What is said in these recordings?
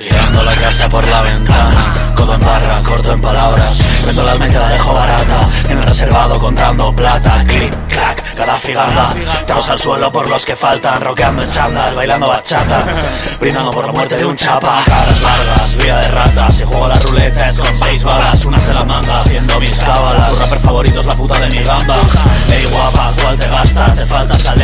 Tirando la casa por la ventana Codo en barra, corto en palabras. Vendo la mente, la dejo barata En el reservado contando plata. Clic, clac, cada figanda. Tros al suelo por los que faltan Roqueando en chándal, bailando bachata. Brindando por la muerte de un chapa. Caras largas, vía de ratas Y juego la ruleta es con seis balas. Una se la manga haciendo mis cábalas. Tu rapper favorito es la puta de mi gamba. Ey guapa, ¿cuál te gasta? Te falta salero,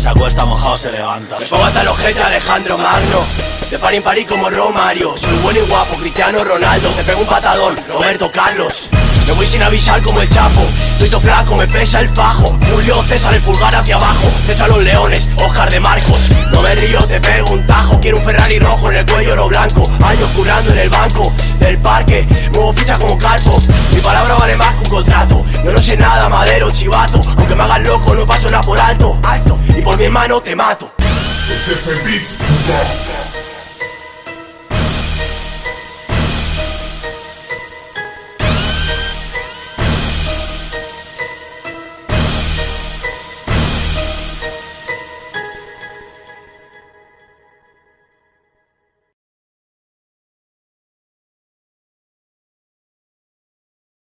se acuesta mojado se levanta. Me pongo hasta el ojete Alejandro Magno. De par en parí como Romario. Soy bueno y guapo, Cristiano Ronaldo. Te pego un patadón, Roberto Carlos. Me voy sin avisar como el chapo. Estoy todo flaco, me pesa el fajo. Julio César, el pulgar hacia abajo. Te a los leones, Oscar de Marcos. No me río, te pego un tajo. Quiero un Ferrari rojo en el cuello, lo blanco. Años curando en el banco del parque. Muevo ficha como calpo mi hermano te mato.